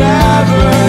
never